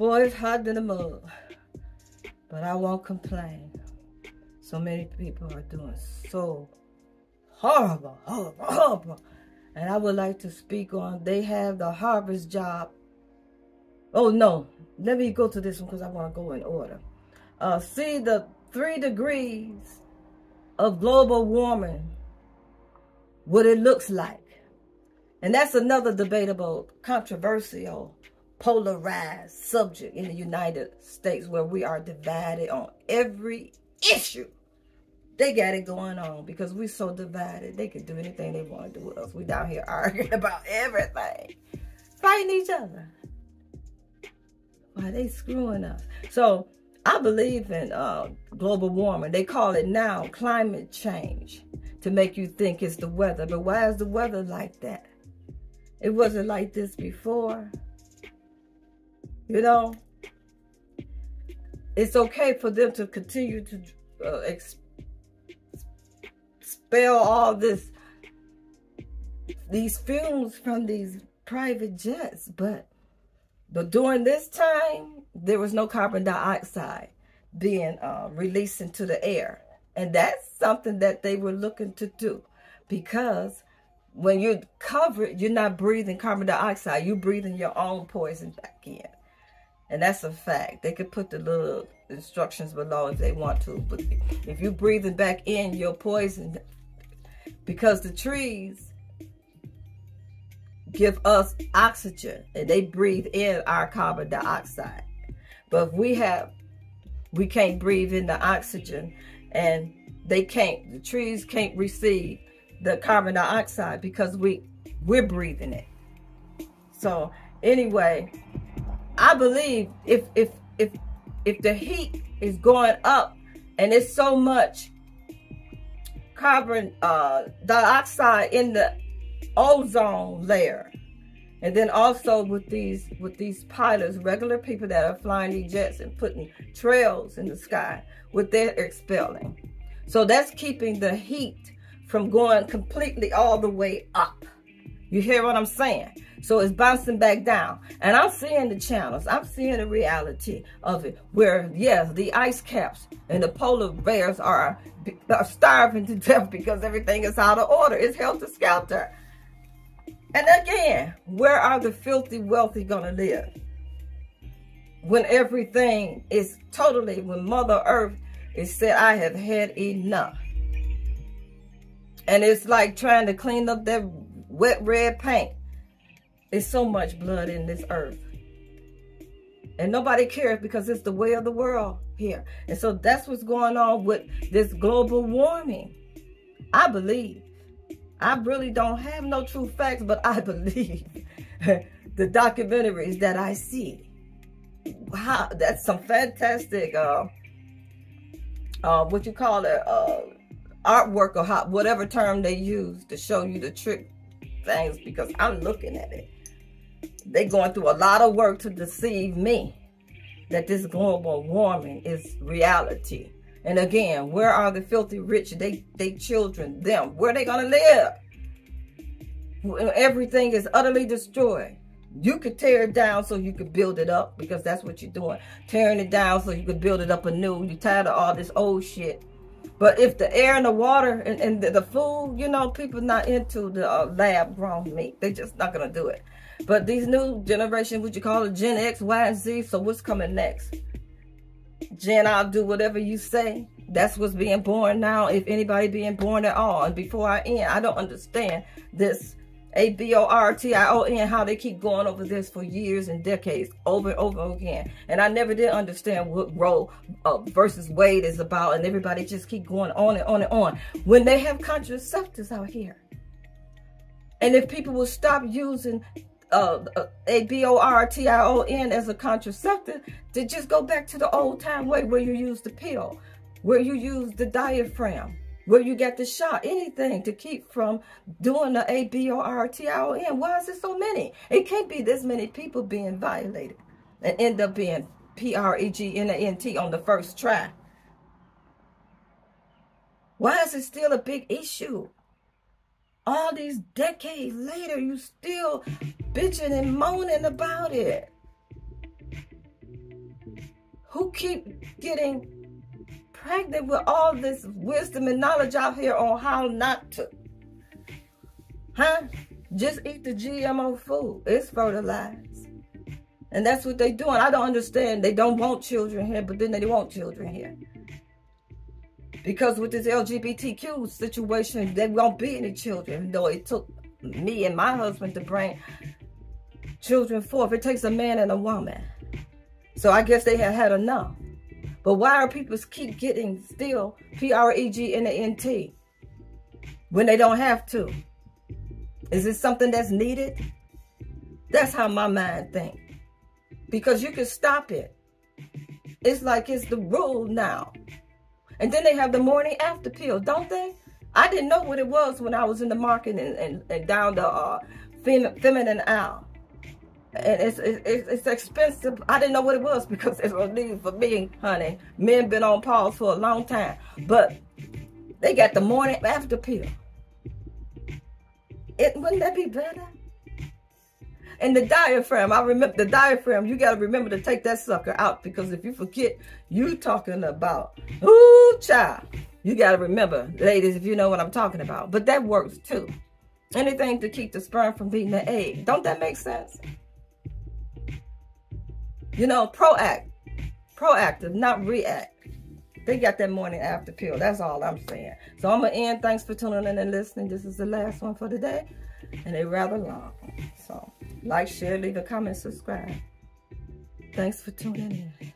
Boy, it's hot in the mud. But I won't complain. So many people are doing so horrible, horrible, horrible. And I would like to speak on they have the harvest job. Oh no, let me go to this one because I want to go in order. Uh, see the three degrees of global warming, what it looks like. And that's another debatable, controversial, polarized subject in the United States where we are divided on every issue. They got it going on because we're so divided. They can do anything they want to do with us. We down here arguing about everything. Fighting each other. Why they screwing us? So I believe in uh, global warming. They call it now climate change to make you think it's the weather. But why is the weather like that? It wasn't like this before. You know, it's okay for them to continue to uh, expel all this, these fumes from these private jets. But, but during this time, there was no carbon dioxide being uh, released into the air. And that's something that they were looking to do because when you're covered, you're not breathing carbon dioxide. You're breathing your own poison back in. And that's a fact. They could put the little instructions below if they want to. But if you're breathing back in you're poisoned. because the trees give us oxygen and they breathe in our carbon dioxide. But if we have, we can't breathe in the oxygen and they can't, the trees can't receive the carbon dioxide because we, we're breathing it. So anyway, I believe if if if if the heat is going up and it's so much carbon uh, dioxide in the ozone layer, and then also with these with these pilots, regular people that are flying these jets and putting trails in the sky, what they're expelling. So that's keeping the heat from going completely all the way up. You hear what I'm saying? So it's bouncing back down. And I'm seeing the channels. I'm seeing the reality of it. Where, yes, the ice caps and the polar bears are, are starving to death because everything is out of order. It's helter-skelter. And again, where are the filthy wealthy going to live? When everything is totally, when Mother Earth is said, I have had enough. And it's like trying to clean up that wet red paint there's so much blood in this earth. And nobody cares because it's the way of the world here. And so that's what's going on with this global warming. I believe. I really don't have no true facts, but I believe the documentaries that I see. Wow, that's some fantastic, uh, uh, what you call it, uh, artwork or how, whatever term they use to show you the trick things because I'm looking at it they going through a lot of work to deceive me that this global warming is reality. And again, where are the filthy rich? They, they children, them. Where are they going to live? Everything is utterly destroyed. You could tear it down so you could build it up because that's what you're doing. Tearing it down so you could build it up anew. You're tired of all this old shit. But if the air and the water and, and the, the food, you know, people not into the uh, lab grown meat. They're just not going to do it. But these new generation, what you call it, Gen X, Y, and Z. So what's coming next? Gen, I'll do whatever you say. That's what's being born now, if anybody being born at all. And before I end, I don't understand this A-B-O-R-T-I-O-N, how they keep going over this for years and decades, over and over again. And I never did understand what Roe uh, versus Wade is about, and everybody just keep going on and on and on. When they have contraceptives out here. And if people will stop using uh, a B O R T I O N as a contraceptive to just go back to the old time way where you use the pill, where you use the diaphragm, where you get the shot, anything to keep from doing the A B O R T I O N. Why is it so many? It can't be this many people being violated and end up being P R E G N A N T on the first try. Why is it still a big issue? All these decades later, you still bitching and moaning about it. who keep getting pregnant with all this wisdom and knowledge out here on how not to. Huh? Just eat the GMO food. It's fertilized. And that's what they're doing. I don't understand. They don't want children here, but then they want children here. Because with this LGBTQ situation, there won't be any children. Though it took me and my husband to bring children forth. It takes a man and a woman. So I guess they have had enough. But why are people keep getting still P-R-E-G and the N-T when they don't have to? Is it something that's needed? That's how my mind thinks. Because you can stop it. It's like it's the rule now. And then they have the morning after pill, don't they? I didn't know what it was when I was in the market and, and, and down the uh, fem feminine aisle. And it's, it's, it's expensive. I didn't know what it was because it's need for me, honey. Men been on pause for a long time. But they got the morning after pill. It wouldn't that be better? And the diaphragm, I remember the diaphragm, you got to remember to take that sucker out because if you forget, you talking about, ooh, child. You got to remember, ladies, if you know what I'm talking about. But that works too. Anything to keep the sperm from beating the egg. Don't that make sense? You know, proact. Proactive, not react. They got that morning after pill. That's all I'm saying. So I'm going to end. Thanks for tuning in and listening. This is the last one for today. And they're rather long. So like, share, leave a comment, subscribe. Thanks for tuning in.